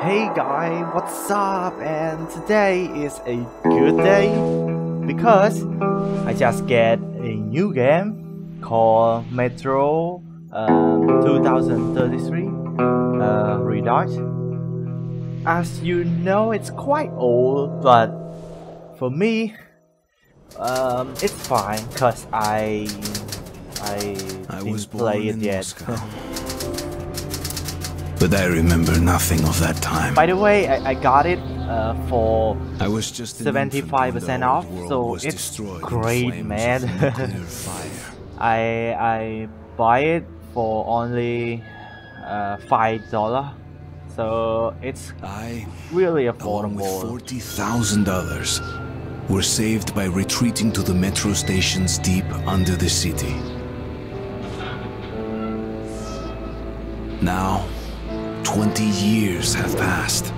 Hey guys, what's up? And today is a good day because I just get a new game called Metro um, 2033 uh, Redux. As you know, it's quite old, but for me, um, it's fine because I I, I didn't play it yet. But I remember nothing of that time. By the way, I, I got it uh, for I was just an infant when 75% off, so it's great, man. I I buy it for only uh, five dollar, so it's I, really affordable. forty thousand dollars, were saved by retreating to the metro stations deep under the city. Now, twenty years have passed,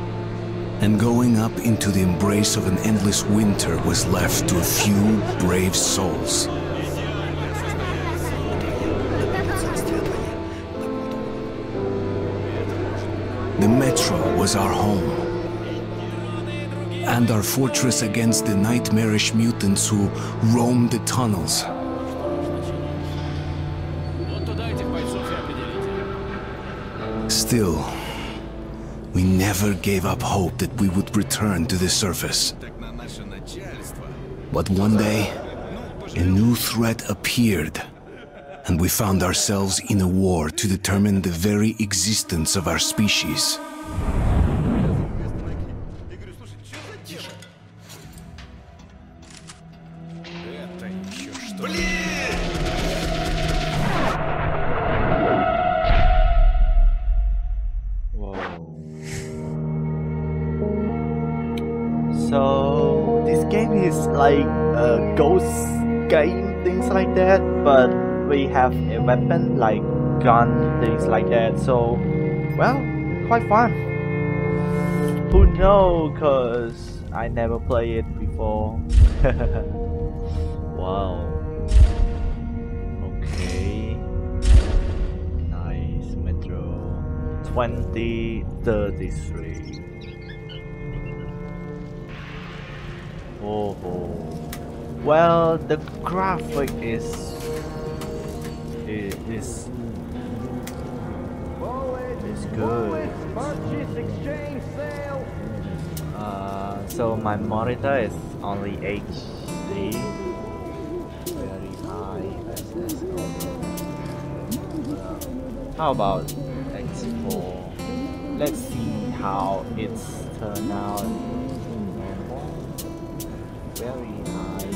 and going up into the embrace of an endless winter was left to a few brave souls. The metro was our home. And our fortress against the nightmarish mutants who roamed the tunnels. Still, we never gave up hope that we would return to the surface. But one day, a new threat appeared, and we found ourselves in a war to determine the very existence of our species. Have a weapon like gun, things like that. So, well, quite fun. Who knows? Cause I never played it before. wow. Okay. Nice Metro 2033. Oh, well, the graphic is is is, is good. Purchase, exchange, sale. Uh, so my monitor is only HD, very high SSD. How about X4? Let's see how it's turned out. Very high.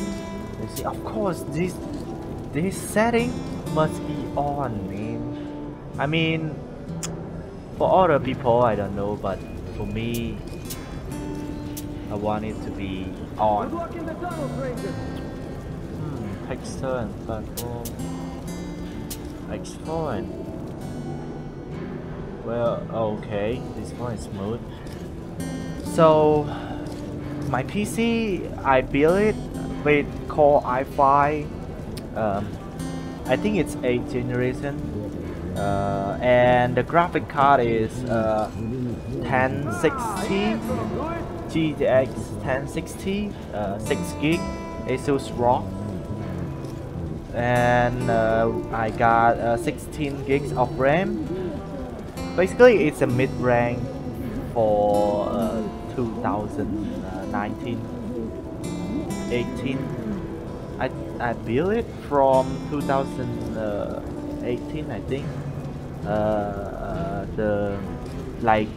Let's see. Of course, this this setting must be on, man. I mean, for other people, I don't know, but for me, I want it to be on. luck in the. Hmm, texture and platform. Excellent. Well, okay, this one is smooth. So, my PC, I built it with Core i5. Um, I think it's 8th generation. Uh, and the graphic card is uh, 1060 GTX 1060, uh, 6 gig Asus ROG, and uh, I got uh, 16 gigs of RAM. Basically, it's a mid-range for uh, 2019, 18. I built it from 2018, I think. Uh, uh, the like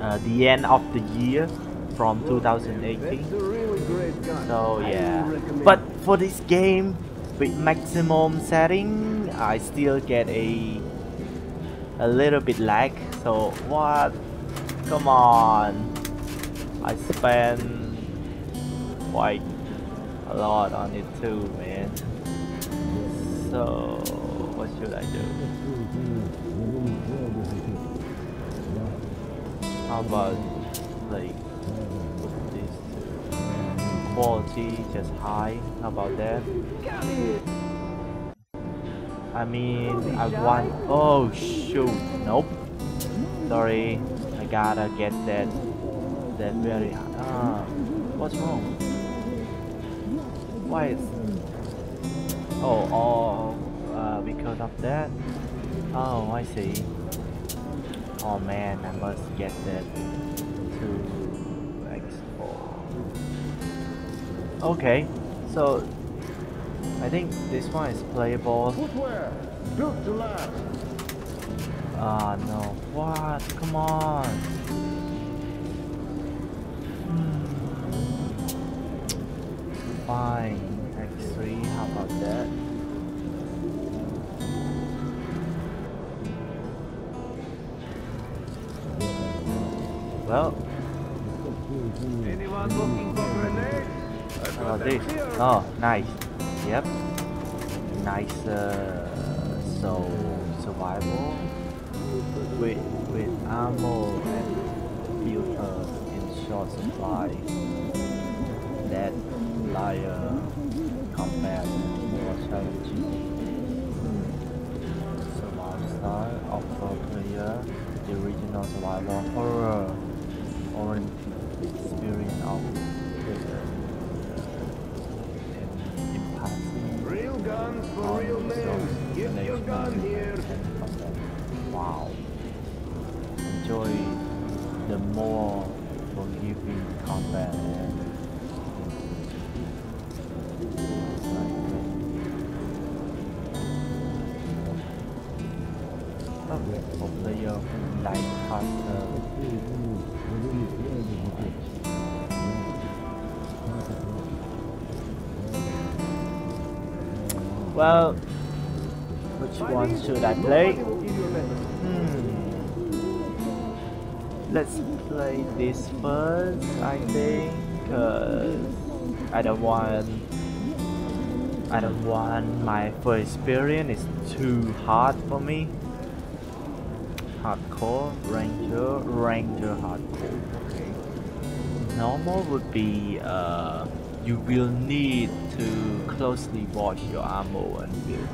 uh, the end of the year from 2018. Really. So yeah, but for this game with maximum setting, I still get a a little bit lag. So what? Come on! I spent quite a lot on it too, man. So what should I do? How about like this quality just high? How about that? I mean, I want. Oh shoot! Nope. Sorry, I gotta get that that very ah what's wrong? Why is oh all uh, because of that? Oh I see. Oh man I must get that to export. Okay, so I think this one is playable. Footwear, built to last. Ah no, what? Come on. Fine, X3, how about that? Well, Anyone looking for grenades? About this? Oh, nice. Yep. Nice, uh, so survival with with ammo and filters in short supply. That liar combat more challenging. Survival style offer player the original survival horror oriented experience of the impact Real guns for real men. Get your gun here. Wow. Enjoy the more forgiving combat and Okay, for player who faster Well, which one should I play? Hmm. Let's play this first, I think, cause I don't want. I don't want my first experience is too hard for me. Hardcore, ranger, ranger, hardcore. Okay. Normal would be uh, you will need to closely watch your ammo and build,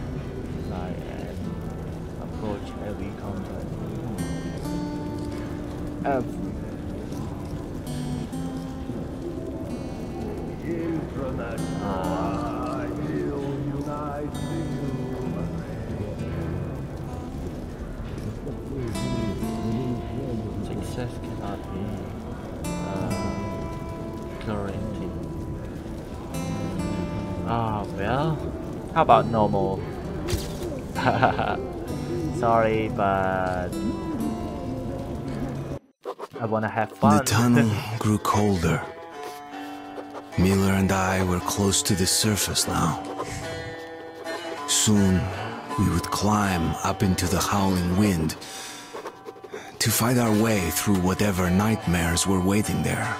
like and approach every combat. Every. Ah. Well, how about normal? Sorry, but I wanna have fun. The tunnel grew colder. Miller and I were close to the surface now. Soon, we would climb up into the howling wind to fight our way through whatever nightmares were waiting there.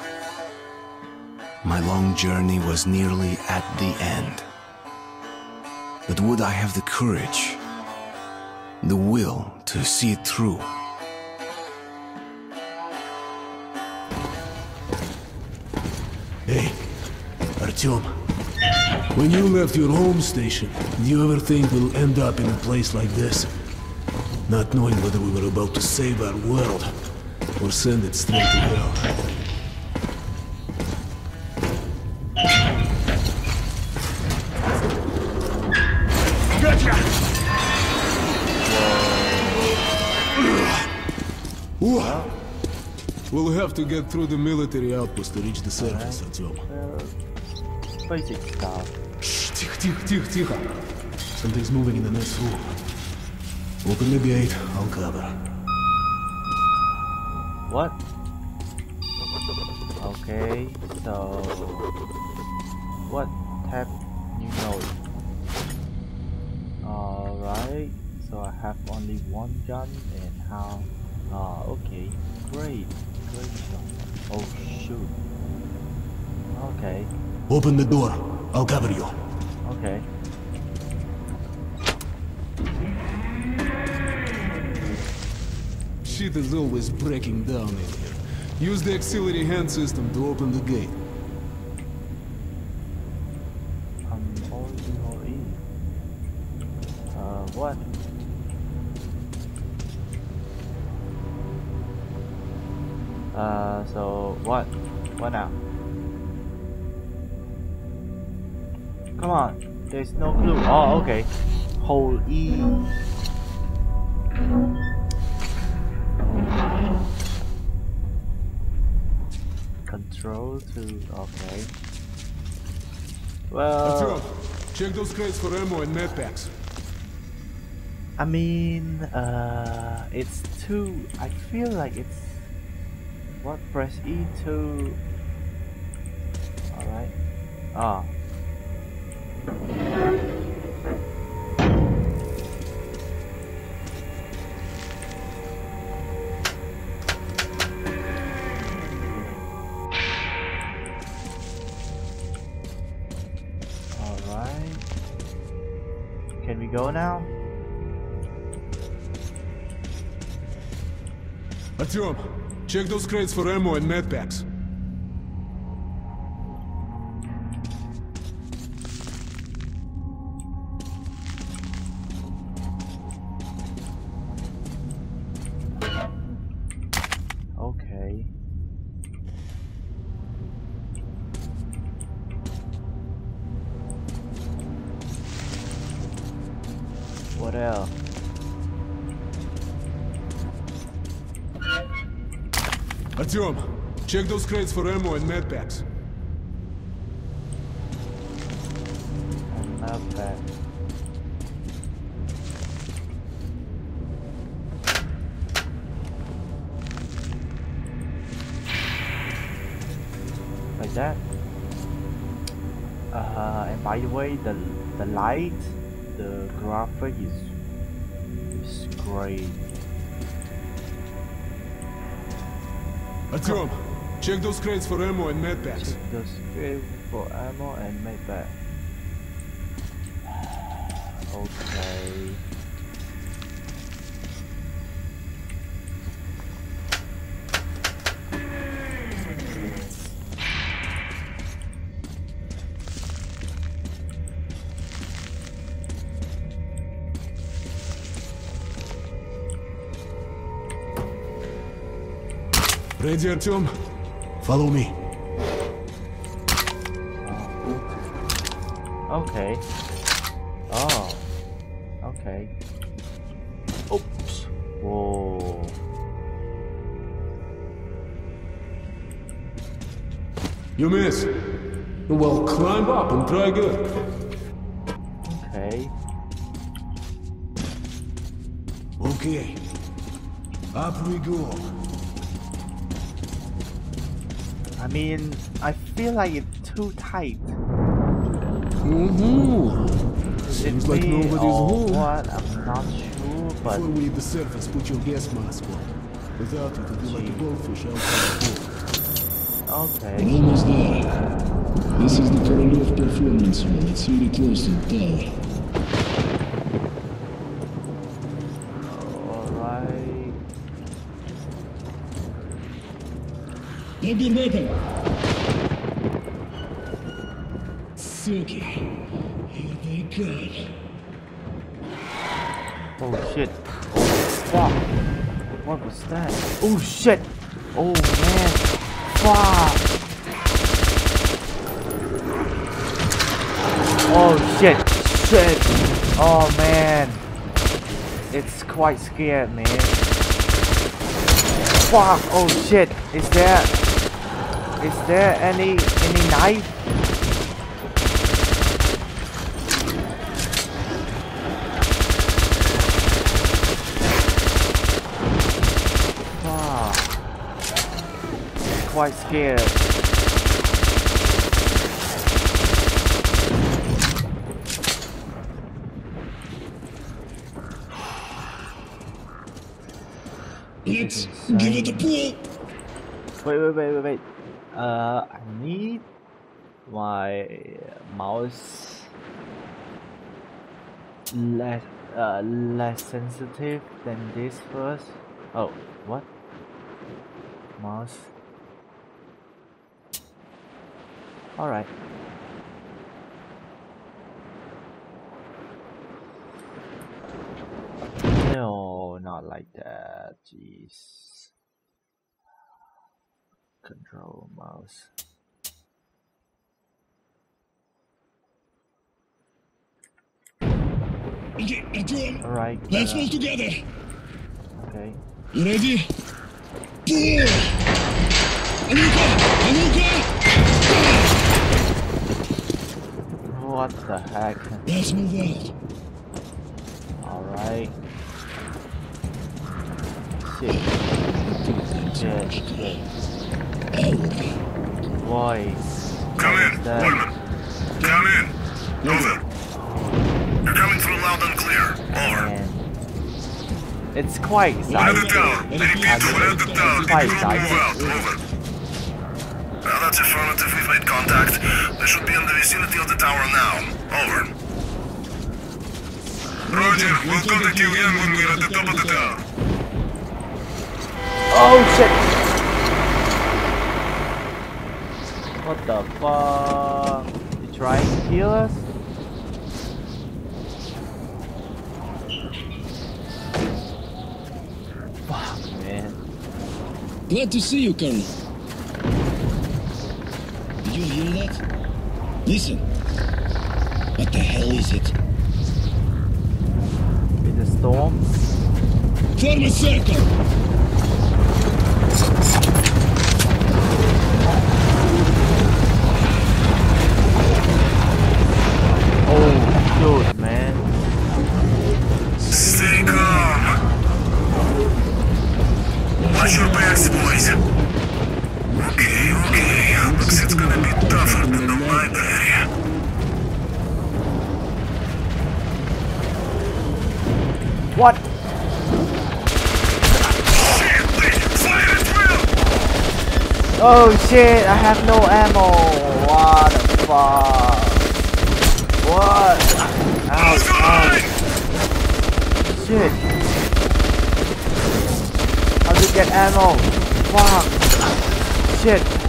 My long journey was nearly at the end. But would I have the courage, the will to see it through? Hey, Artyom. When you left your home station, did you ever think we'll end up in a place like this? Not knowing whether we were about to save our world or send it straight to hell. have to get through the military outpost to reach the surface, Artyom. Uh, basic stuff. Shh, тихо, тихо, тихо, тихо. Something's moving in the next room. Open the gate, I'll cover. What? Okay, so what have you know? Alright, so I have only one gun and how ah okay, great, great shot. Oh shoot. Okay, Open the door, I'll cover you. okay. Shit is always breaking down in here. Use the auxiliary hand system to open the gate. No clue. Oh, okay. Hold E. Control to okay. Well, check those crates for ammo and med packs. I mean, uh, it's too. I feel like it's. What? Press E to. Alright. Ah. Alright. Artyom, check those crates for ammo and medpacks. Okay. What else? Artyom, check those crates for ammo and medpacks. And not bad. Like that. Uh, and by the way, the the light, the graphic is is great. Artyom, check those crates for ammo and medpacks. Check the script for ammo and make Ready, Artyom? Follow me. Okay. Oh. Okay. Oops. Whoa. You miss. Well, climb up and try again. Okay. Okay. Up we go. I mean, I feel like it's too tight. Mm-hmm. Seems like nobody's home. What? I'm not sure, but Before we leave the surface, put your gas mask on. Without it, it'll be like a goldfish outside the pool. okay. Almost there. This is the Korolov performance room. It's really close to the tower. Alright. Get the weapon. Suki, here they come. Oh shit. Fuck. What was that? Oh shit. Oh man. Fuck. Oh shit. Shit. Oh man. It's quite scared, man. Fuck. Oh shit. Is that? Is there any any knife? Quite scared. Let's give it a pull! Wait, wait, wait, wait, wait. Uh, I need my mouse less uh less sensitive than this first. Oh, what? Mouse. All right. No, not like that. Jeez. Control mouse. Okay, Artyom, Alright. let's uh, move together. okay. You ready? Pull! Anuka! Anuka! What the heck? Let's move out. Alright. Shit. Shit, shit. Boy. Come in, Woodman. Come in. Over. You're coming through loud and clear. Over. It's quite One at a exciting. down. I repeat, one at a down. It's quite Need to move out. Over. Well, that's affirmative. We've made contact. They should be in the vicinity of the tower now. Over. Roger. We'll contact you again when we're at the top of the tower. Oh shit! What the fuck? You trying to kill us? Fuck, man. Glad to see you, Colonel. Did you hear that? Listen. What the hell is it? With the storm? Form a circle! What? Oh shit, I have no ammo. What the fuck? What? Ouch, ouch. Shit. How to get ammo? Fuck. Shit.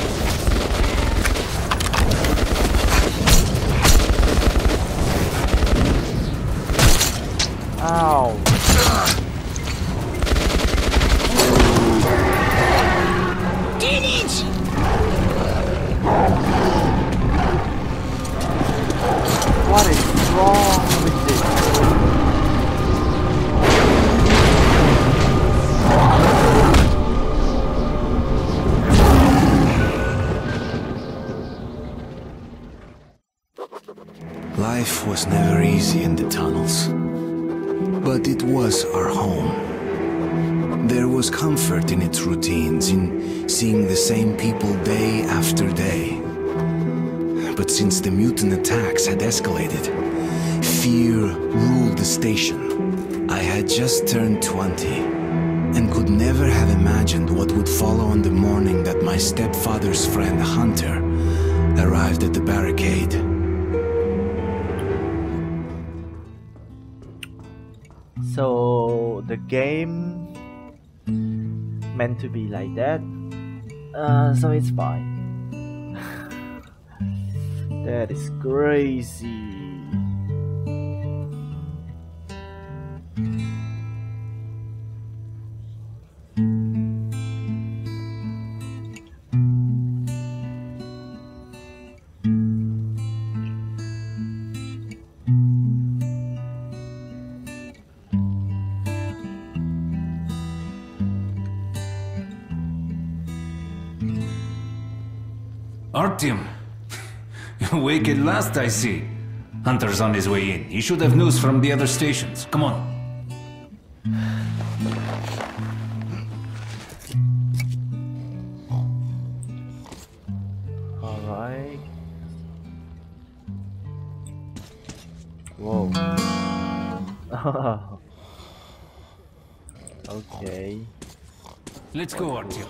Life was never easy in the tunnels. But it was our home. There was comfort in its routines, in seeing the same people day after day. But since the mutant attacks had escalated, fear ruled the station. I had just turned 20 and could never have imagined what would follow on the morning that my stepfather's friend Hunter arrived at the barricade. The game meant to be like that. Uh, so it's fine. that is crazy. Artyom! Awake at last, I see. Hunter's on his way in. He should have news from the other stations. Come on. Alright. Whoa. okay. Let's go, Artyom.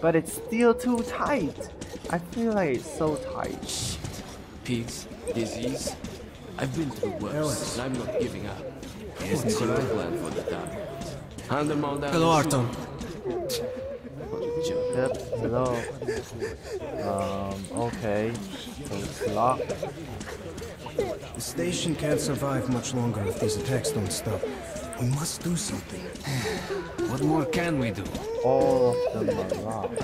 But it's still too tight. I feel like it's so tight. Pigs, disease. I've been through worse, and I'm not giving up. Yes, Nicola. plan for the town. Hand them all down. Hello, Artem. Yep, hello. Um, okay. So it's locked. The station can't survive much longer if these attacks don't stop. We must do something. What more can we do? All of them are locked.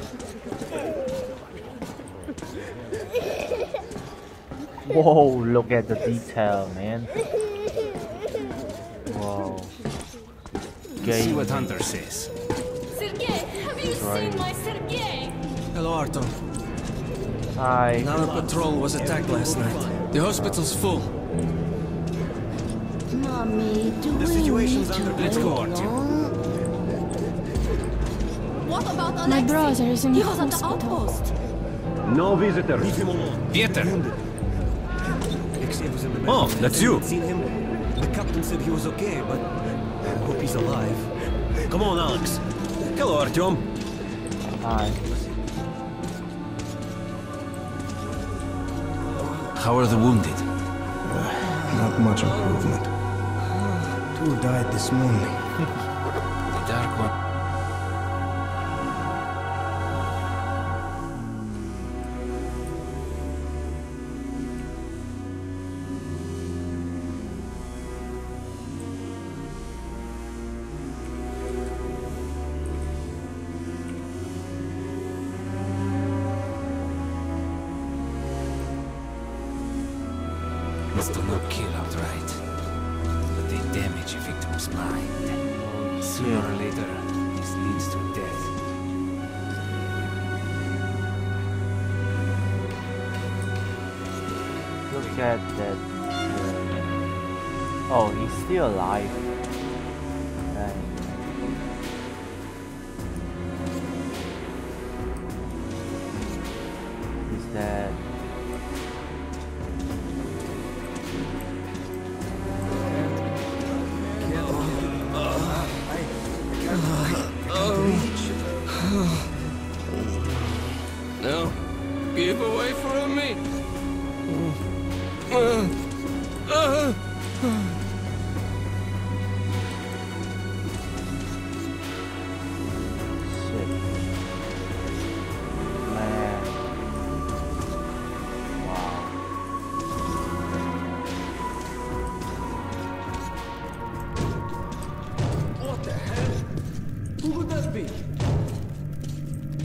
Whoa, look at the detail, man. Whoa. Let's see what Hunter says. Sergei, have you Right. seen my Sergei? Hello, Artem. Hi. Our patrol was attacked last night. The hospital's full. Mommy, do The we situation's need to under- Let's go, wait What about Alexei? My brother is in He the was at the outpost. No visitors. Leave him alone. Pieter! Alexei was in the Oh, that's you. Seen him? The captain said he was okay, but I hope he's alive. Come on, Alex. Hello, Artyom. Hi. How are the wounded? Uh, not much improvement. Two died this morning. Look at that. uh, Oh, he's still alive.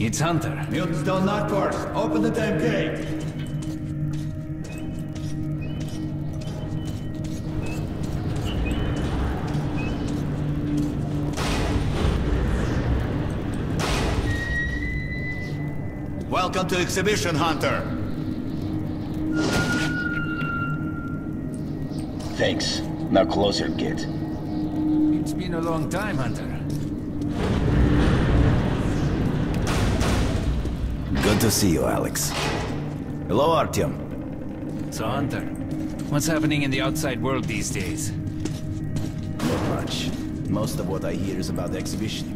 It's Hunter. Mutants don't knock first. Open the damn gate. Welcome to Exhibition Hunter. Thanks. Now closer, kid. It's been a long time, Hunter. Good to see you, Alex. Hello, Artyom. So, Hunter, what's happening in the outside world these days? Not much. Most of what I hear is about the exhibition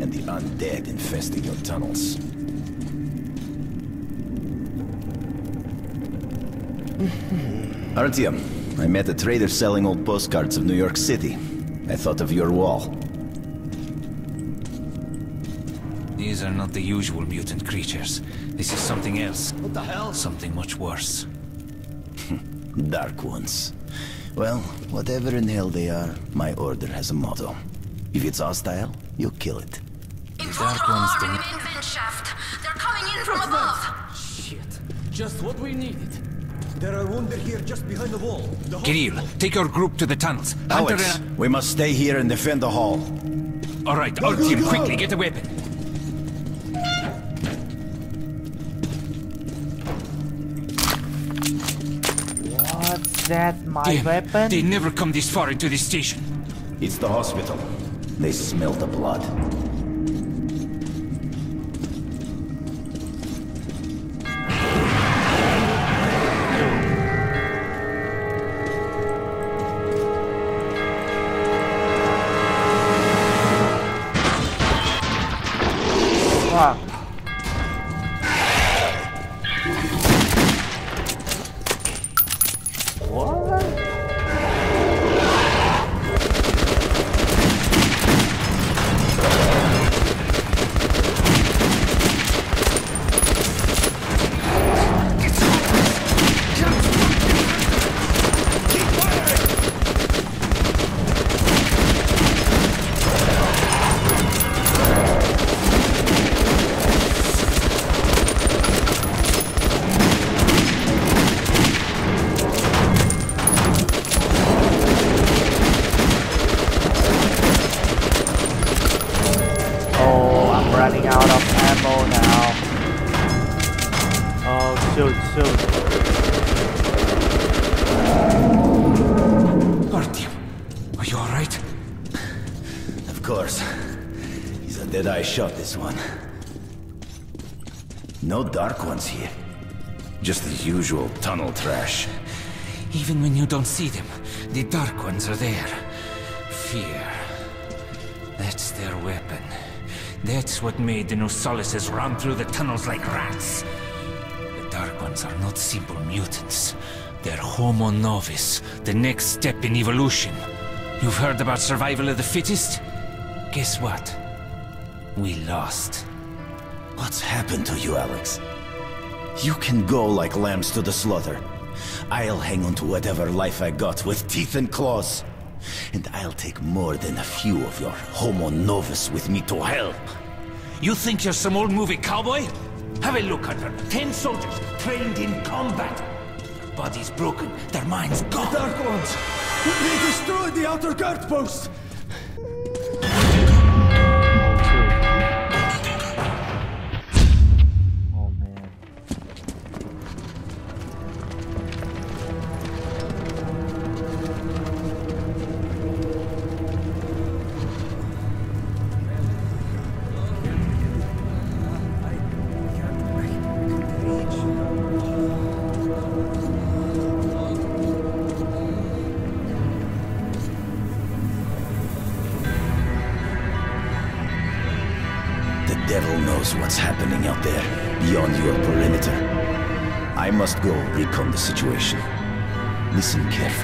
and the undead infesting your tunnels. Artyom, I met a trader selling old postcards of New York City. I thought of your wall. These are not the usual mutant creatures. This is something else. What the hell? Something much worse. Dark ones. Well, whatever in hell they are, my order has a motto. If it's hostile, you kill it. Dark ones do main vent shaft. They're coming in from above. Shit. Just what we needed. There are wounded here just behind the wall. The Kirill, take your group to the tunnels. Hunter Alex, and... we must stay here and defend the hall. All right, our team, quickly, get a weapon. That? My Damn, weapon? they never come this far into the station. It's the hospital. They smell the blood. Shoot, shoot. Artyom, are you alright? Of course. He's a dead-eye shot, this one. No dark ones here. Just the usual tunnel trash. Even when you don't see them, the Dark Ones are there. Fear. That's their weapon. That's what made the Nosalises run through the tunnels like rats. Are not simple mutants. They're Homo Novus, the next step in evolution. You've heard about survival of the fittest? Guess what? We lost. What's happened to you, Alex? You can go like lambs to the slaughter. I'll hang on to whatever life I got with teeth and claws. And I'll take more than a few of your homo novus with me to hell. You think you're some old movie cowboy? Have a look, Hunter. Ten soldiers trained in combat. Their bodies broken, their minds gone. The Dark Ones! They destroyed the outer guard post!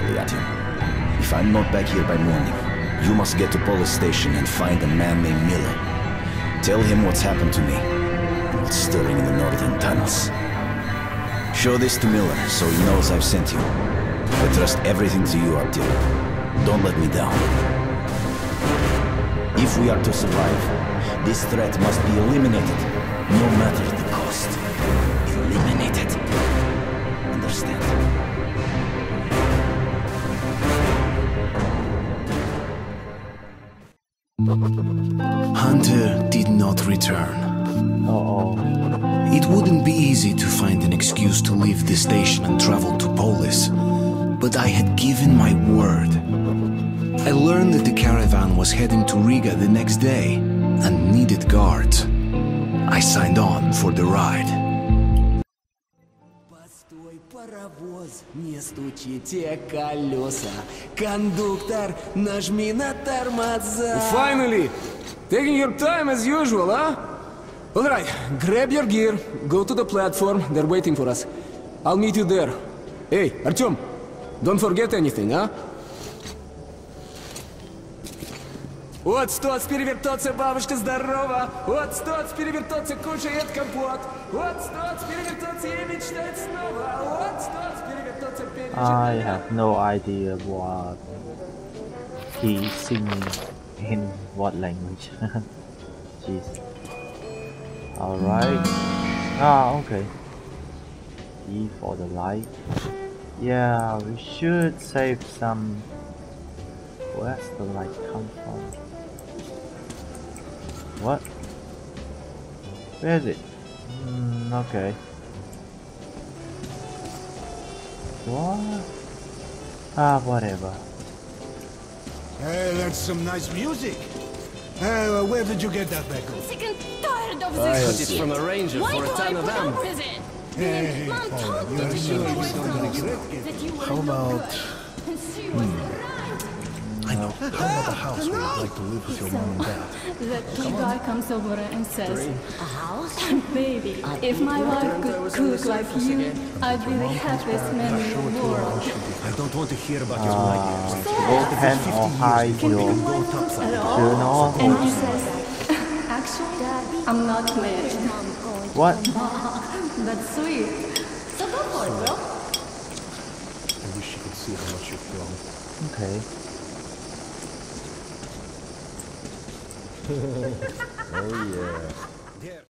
Carefully at him. If I'm not back here by morning, you must get to police station and find a man named Miller. Tell him what's happened to me, and what's stirring in the northern tunnels. Show this to Miller, so he knows I've sent you. I trust everything to you, Abdul. Don't let me down. If we are to survive, this threat must be eliminated, no matter Hunter did not return. Uh-oh. It wouldn't be easy to find an excuse to leave the station and travel to Polis, but I had given my word. I learned that the caravan was heading to Riga the next day and needed guards. I signed on for the ride. Паровоз, не стучите колеса. Кондуктор, нажми на тормоза. Finally! Taking your time as usual, huh? Alright, grab your gear, go to the platform, they're waiting for us. I'll meet you there. Hey, Artyom, don't forget anything, huh? Вот стоц перевертаться, бабушка здорова! Вот стоц перевертаться, кушает компот! Вот стоц перевертаться и мечтать снова! Вот стоц перевертаться, I have no idea what he's singing in what language. Jeez. Alright. Ah, okay. E for the light. Yeah, we should save some. Where's the light come from? What? Where is it? Hmm, okay. What? Ah, whatever. Hey, that's some nice music. Uh, where did you get that, Becco? Sick and tired of I this heard it's from a ranger Why for a do I ton of put ammo. up with it? Hey, Mom Paula, told you me are to sure keep you away don't from wanna you, get it? that you were How no about- good. I know. How about a house where you'd like to live with your mom and dad? That key guy comes over and says, A house? Baby, if my wife could cook like you, I'd be the happiest man in the world. I don't want to hear about your nightmares. Open or hide Can your you wife cooks at all? journal. And he says, actually, I'm not married. What? That's sweet. So go for it, bro. I wish you could see how much you've grown. Okay. oh yeah.